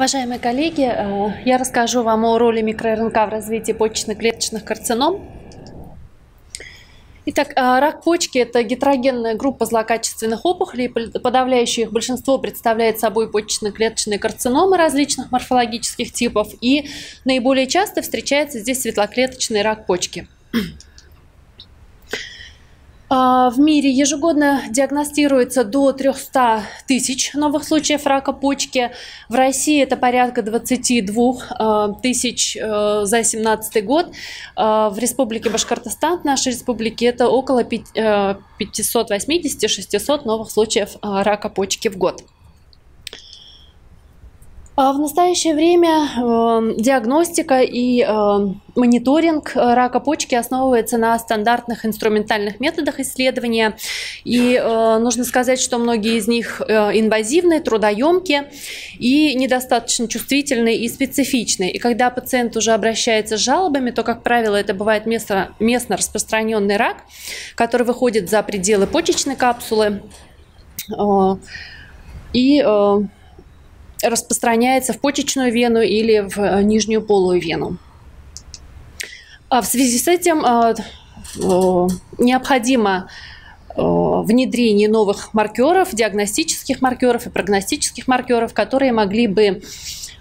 Уважаемые коллеги, э, я расскажу вам о роли микроРНК в развитии почечно-клеточных карцином. Итак, э, рак почки – это гетерогенная группа злокачественных опухолей. Подавляющее их большинство представляет собой почечно-клеточные карциномы различных морфологических типов. И наиболее часто встречается здесь светлоклеточный рак почки. А, в мире ежегодно диагностируется до 300 тысяч новых случаев рака почки. В России это порядка 22 а, тысяч а, за 2017 год. В Республике Башкортостан, в нашей республике, это около 580-600 новых случаев рака почки в год. А в настоящее время э, диагностика и э, мониторинг э, рака почки основывается на стандартных инструментальных методах исследования. И э, нужно сказать, что многие из них э, инвазивные, трудоемкие и недостаточно чувствительные и специфичные. И когда пациент уже обращается с жалобами, то, как правило, это бывает местно, местно распространенный рак, который выходит за пределы почечной капсулы. И распространяется в почечную вену или в э, нижнюю полую вену. А в связи с этим э, необходимо э, внедрение новых маркеров, диагностических маркеров и прогностических маркеров, которые могли бы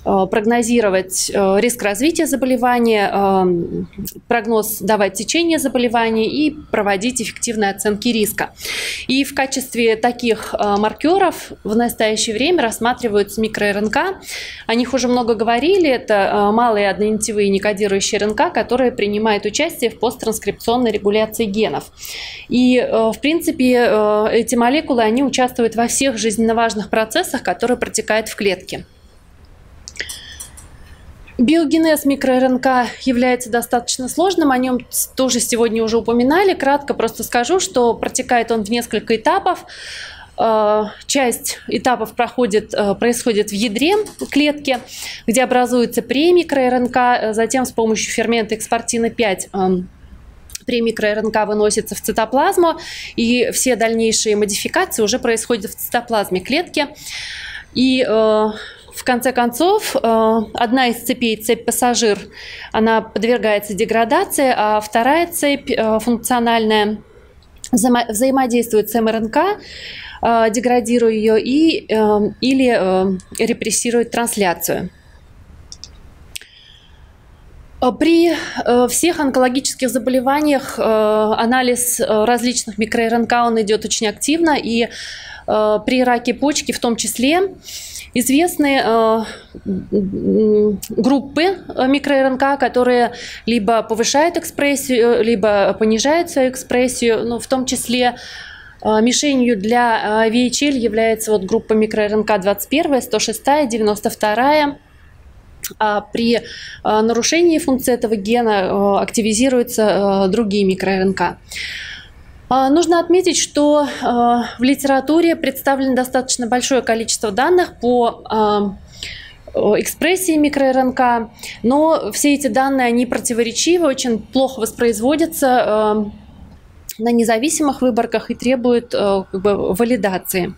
прогнозировать э, риск развития заболевания, э, прогноз давать течение заболевания и проводить эффективные оценки риска. И в качестве таких маркеров в настоящее время рассматриваются микроРНК. О них уже много говорили. Это малые однонитевые некодирующие РНК, которые принимают участие в посттранскрипционной регуляции генов. И, в принципе, эти молекулы, они участвуют во всех жизненно важных процессах, которые протекают в клетке. Биогенез микроРНК является достаточно сложным, о нем тоже сегодня уже упоминали. Кратко просто скажу, что протекает он в несколько этапов. Э, часть этапов проходит, э, происходит в ядре клетки, где образуется премикроРНК, затем с помощью фермента экспортина 5 премикроРНК выносится в цитоплазму, и все дальнейшие модификации уже происходят в цитоплазме клетки. И э, в конце концов, э, одна из цепей, цепь пассажир, она подвергается деградации, а вторая цепь э, функциональная взаимо взаимодействует с МРНК, э, деградируя ее и, или репрессирует трансляцию. При всех онкологических заболеваниях анализ различных микроРНК он идет очень активно, и при раке почки в том числе Известны э, группы э, микроРНК, которые либо повышают экспрессию, либо понижают свою экспрессию, но в том числе э, Мишенью для VHL является вот группа микроРНК 21, 106, 92. А при нарушении функции этого гена активизируются другие микроРНК. А, нужно отметить, что а, в литературе представлено достаточно большое количество данных по а, экспрессии микроРНК, но все эти данные, они противоречивы, очень плохо воспроизводятся на независимых выборках и требуют как бы, валидации.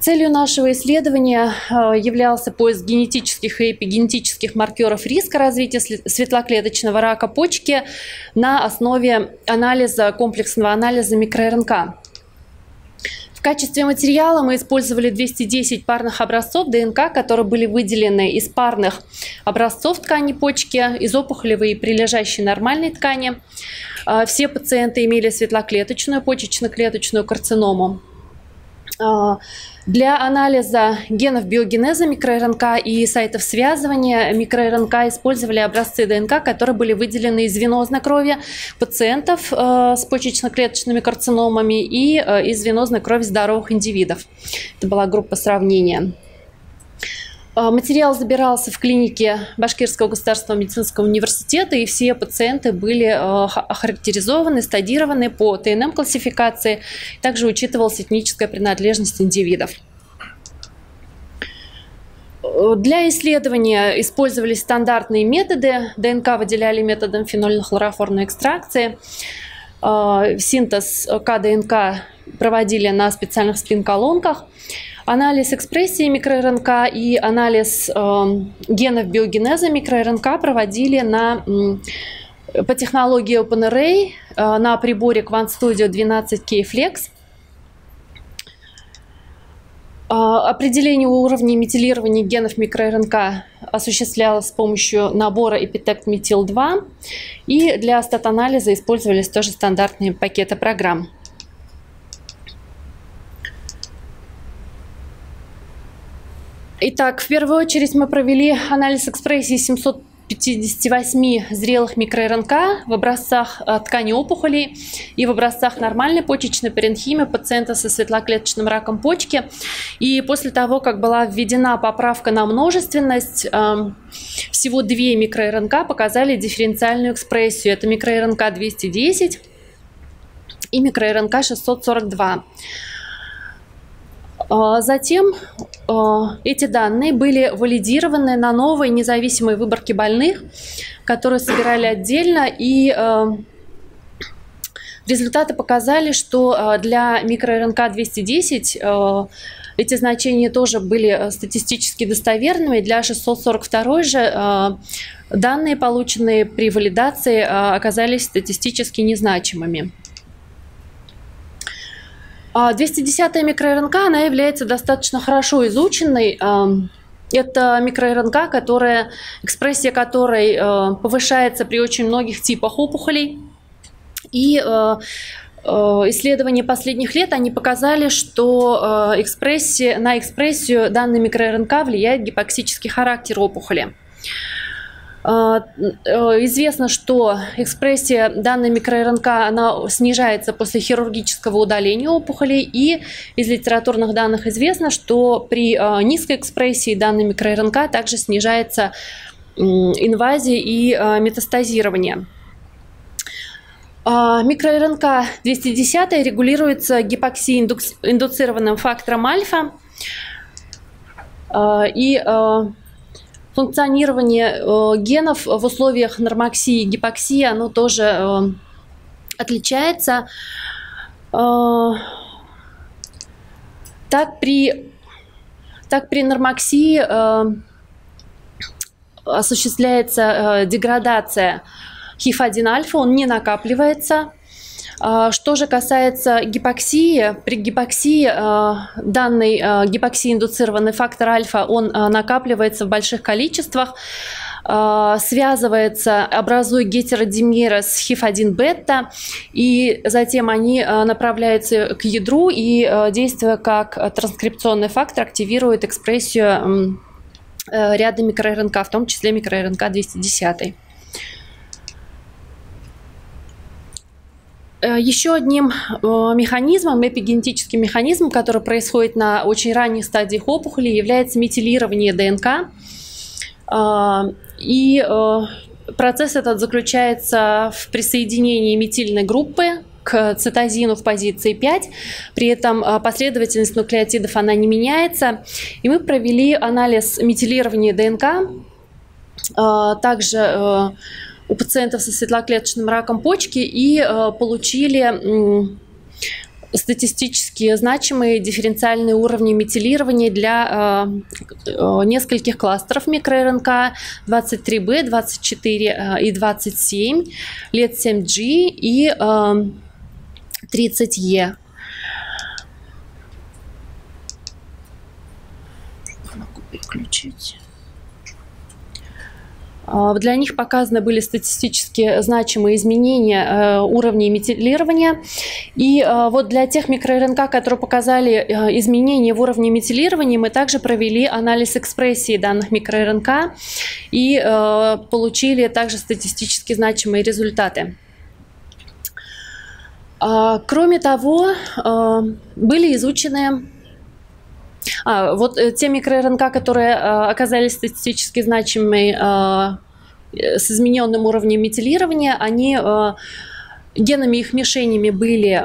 Целью нашего исследования э, являлся поиск генетических и эпигенетических маркеров риска развития светлоклеточного рака почки на основе анализа, комплексного анализа микроРНК. В качестве материала мы использовали 210 парных образцов ДНК, которые были выделены из парных образцов ткани почки, из опухолевой и прилежащей нормальной ткани. Э, все пациенты имели светлоклеточную почечно-клеточную карциному. Для анализа генов биогенеза микроРНК и сайтов связывания микроРНК использовали образцы ДНК, которые были выделены из венозной крови пациентов э, с почечно-клеточными карциномами и э, из венозной крови здоровых индивидов. Это была группа сравнения. А, материал забирался в клинике Башкирского государственного медицинского университета, и все пациенты были а, охарактеризованы, стадированы по ТНМ-классификации. Также учитывалась этническая принадлежность индивидов. Для исследования использовались стандартные методы. ДНК выделяли методом фенольно-хлороформной экстракции. синтез КДНК проводили на специальных спин-колонках. Анализ экспрессии микроРНК и анализ генов биогенеза микроРНК проводили на, по технологии OpenArray на приборе Quant Studio 12K Flex – а, определение уровней метилирования генов микроРНК осуществлялось с помощью набора Epitect Methyl 2 и для стат-анализа использовались тоже стандартные пакеты программ. Итак, в первую очередь мы провели анализ экспрессии 700 58 зрелых микроРНК в образцах э, ткани опухолей и в образцах нормальной почечной паренхимы пациента со светлоклеточным раком почки. И после того, как была введена поправка на множественность, эм, всего две микроРНК показали дифференциальную экспрессию. Это микроРНК 210 и микроРНК 642. А, затем а, эти данные были валидированы на новой независимой выборке больных, которые собирали отдельно, и а, результаты показали, что для микроРНК 210 эти значения тоже были статистически достоверными. Для 642 же данные, полученные при валидации, оказались статистически незначимыми. 210-я микроРНК, она является достаточно хорошо изученной. Это микроРНК, которая, экспрессия которой э, повышается при очень многих типах опухолей. И э, э, исследования последних лет они показали, что экспрессия, на экспрессию данной микроРНК влияет гипоксический характер опухоли. А, э, известно, что экспрессия данной микроРНК она снижается после хирургического удаления опухолей, и из литературных данных известно, что при а, низкой экспрессии данной микроРНК также снижается инвазия и а, метастазирование. МикроРНК 210 регулируется гипоксией-индуцированным фактором альфа. И функционирование э, генов в условиях нормоксии и гипоксии, оно тоже э, отличается. Э, так при, так при нормоксии осуществляется деградация ХИФ-1-альфа, он не накапливается, что же касается гипоксии, при гипоксии а, данный а, гипоксии-индуцированный фактор альфа, он накапливается в больших количествах, связывается, образуя гетеродимеры с ХИФ-1 бета, и затем они направляются к ядру и, действуя как транскрипционный фактор, активируют экспрессию ряда микроРНК, в том числе микроРНК 210. Еще одним э, механизмом, эпигенетическим механизмом, который происходит на очень ранних стадиях опухоли, является метилирование ДНК. Э, и процесс этот заключается в присоединении метильной группы к цитозину в позиции 5. При этом последовательность нуклеотидов она не меняется. И мы провели анализ метилирования ДНК. Также у пациентов со светлоклеточным раком почки и э, получили статистически значимые дифференциальные уровни метилирования для э, э, нескольких кластеров микроРНК 23B, 24 и 27, лет 7G и 30E. Могу переключить. А, для них показаны были статистически значимые изменения э, уровней метилирования. И э, вот для тех микроРНК, которые показали э, изменения в уровне метилирования, мы также провели анализ экспрессии данных микроРНК и получили также статистически значимые результаты. А, кроме того, были изучены а, вот э, те микроРНК, которые а, оказались статистически значимыми а, с измененным уровнем метилирования, они генами их мишенями были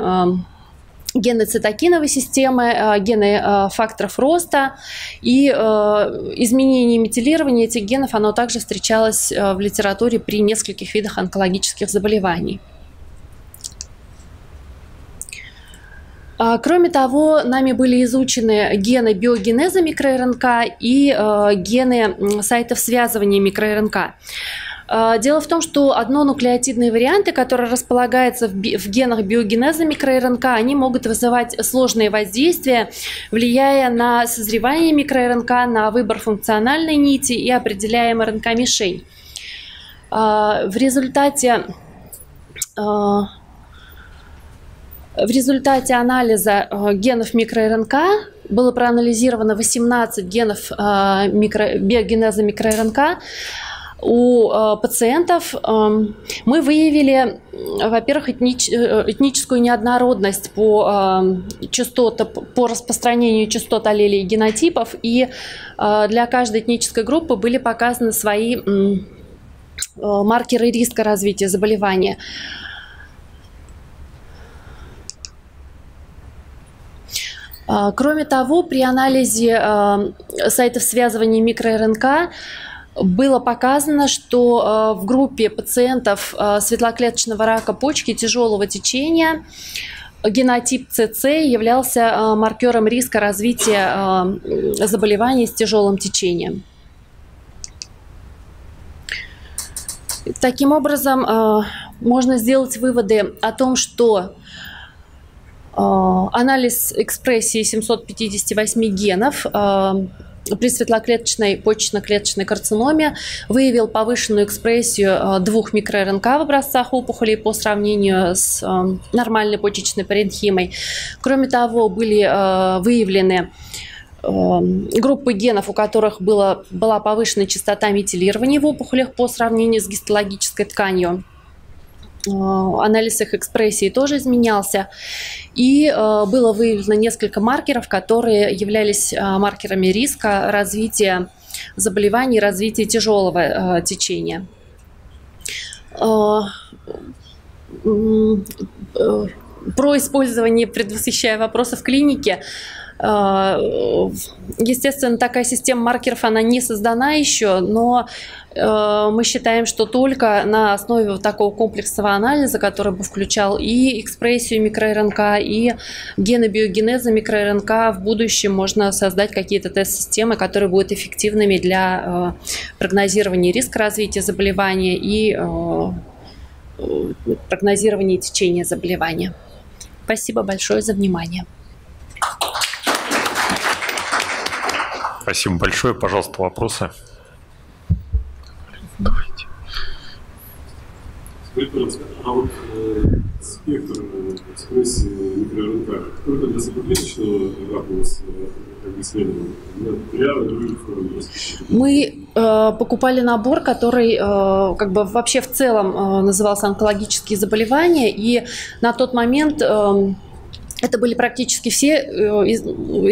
гены цитокиновой системы, гены факторов роста и изменение метилирования этих генов, оно также встречалось в литературе при нескольких видах онкологических заболеваний. Кроме того, нами были изучены гены биогенеза микроРНК и э, гены сайтов связывания микроРНК. А, дело в том, что однонуклеотидные варианты, которые располагаются в, в генах биогенеза микроРНК, они могут вызывать сложные воздействия, влияя на созревание микроРНК, на выбор функциональной нити и определяя РНК-мишень. А, в результате в результате анализа э, генов микроРНК было проанализировано 18 генов э, микро, биогенеза микроРНК у э, пациентов мы выявили, во-первых, этнич, этническую неоднородность по, частота, по распространению частот аллелей и генотипов, и для каждой этнической группы были показаны свои маркеры риска развития заболевания. А, кроме того, при анализе а, сайтов связывания микроРНК было показано, что а, в группе пациентов светлоклеточного рака почки тяжелого течения генотип ЦЦ являлся маркером риска развития заболеваний с тяжелым течением. Таким образом, можно сделать выводы о том, что а, анализ экспрессии 758 генов а, при светлоклеточной почечно-клеточной карциноме выявил повышенную экспрессию а, двух микроРНК в образцах опухолей по сравнению с нормальной почечной паренхимой. Кроме того, были выявлены группы генов, у которых было, была повышенная частота метилирования в опухолях по сравнению с гистологической тканью. Э, анализ их экспрессии тоже изменялся. И э, было выявлено несколько маркеров, которые являлись э, маркерами риска развития заболеваний, развития тяжелого течения. Про использование, предвосхищая вопросы в клинике, естественно, такая система маркеров, она не создана еще, но э, мы считаем, что только на основе вот такого комплексного анализа, который бы включал и экспрессию микроРНК, и генобиогенеза микроРНК, в будущем можно создать какие-то тест-системы, которые будут эффективными для э, прогнозирования риска развития заболевания и э, прогнозирования течения заболевания. Спасибо большое за внимание. Спасибо большое. Пожалуйста, вопросы. Давайте. Скажите, а вот э, спектр экспрессии микроРНК, только для сопоклеточного рака у вас исследован? Мы э, покупали набор, который э, как бы вообще в целом э, назывался онкологические заболевания, и на тот момент э, это были практически все э,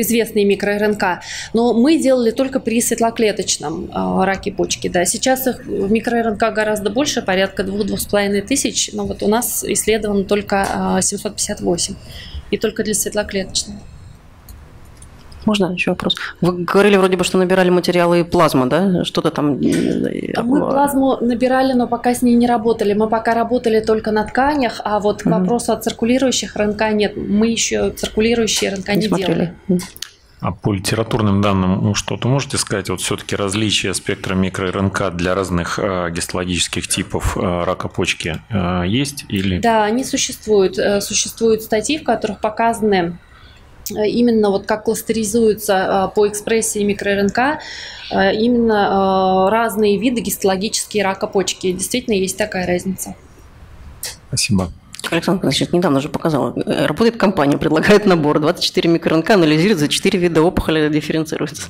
известные микроРНК, но мы делали только при светлоклеточном э, раке почки. Да. Сейчас их в микроРНК гораздо больше, порядка 2-2,5 тысяч, но вот у нас исследовано только 758, э, и только для светлоклеточного. Можно еще вопрос? Вы говорили вроде бы, что набирали материалы плазма, да? Что-то там... Э, Мы плазму набирали, но пока с ней не работали. Мы пока работали только на тканях, а вот к вопросу о циркулирующих РНК нет. Мы еще циркулирующие РНК не, не делали. А по литературным данным ну, что-то можете сказать? Вот все-таки различия спектра микроРНК для разных э, гистологических типов э, рака почки э, есть или? Да, они существуют. Э, существуют статьи, в которых показаны Э, именно вот как кластеризуются э, по экспрессии микроРНК э, именно разные виды гистологические рака почки. Действительно, есть такая разница. Спасибо. Александр значит, недавно же показал. Работает компания, предлагает набор. 24 микроРНК, анализирует за 4 вида опухоли, дифференцируется.